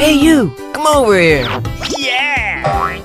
Hey, you! Come over here! Yeah!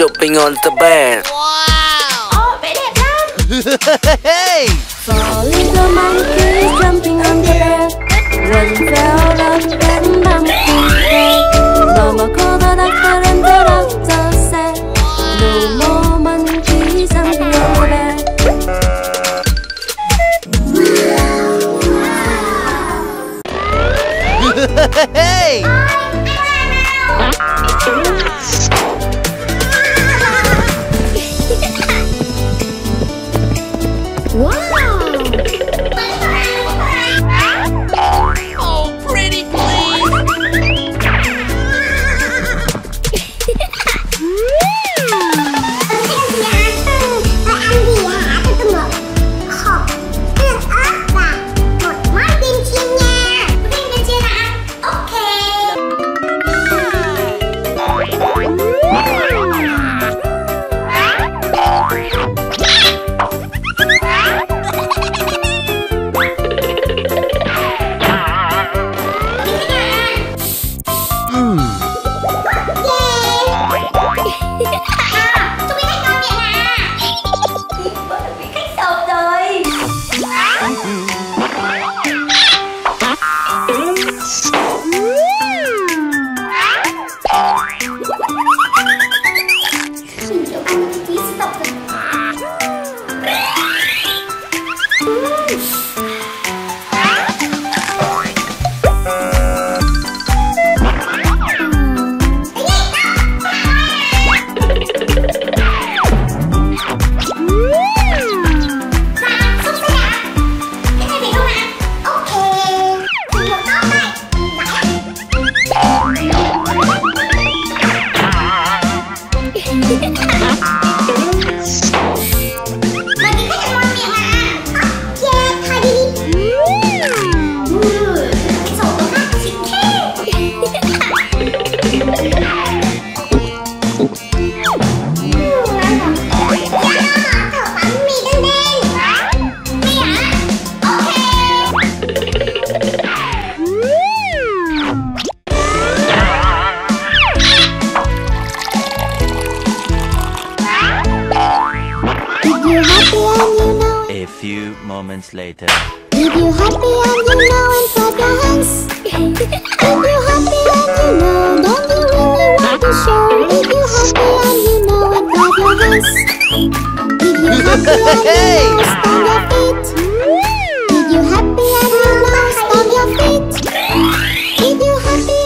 jumping on the bed. Wow! Oh, baby, đẹp hey! make you happy.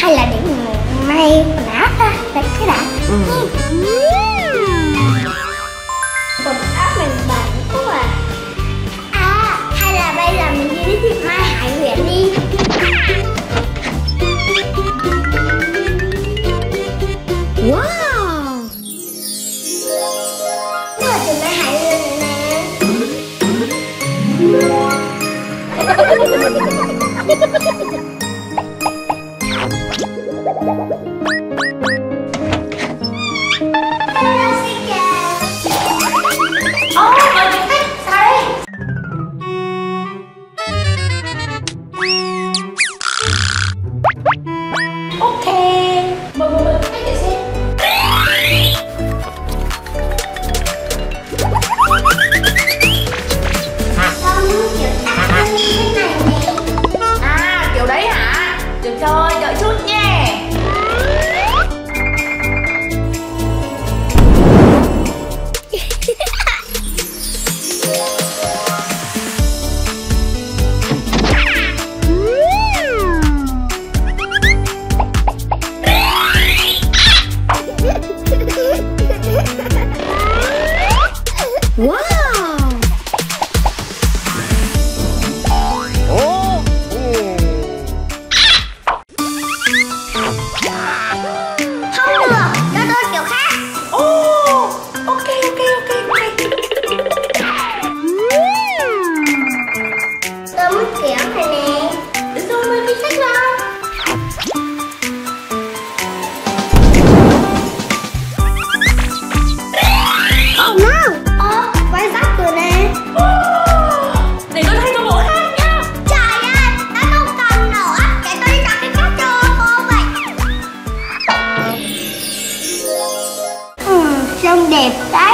hay là để mình may quần áo ha, đấy cái đã ừ. ừ. planeta